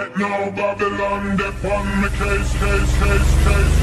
Right now Babylon, they on the case, case, case, case.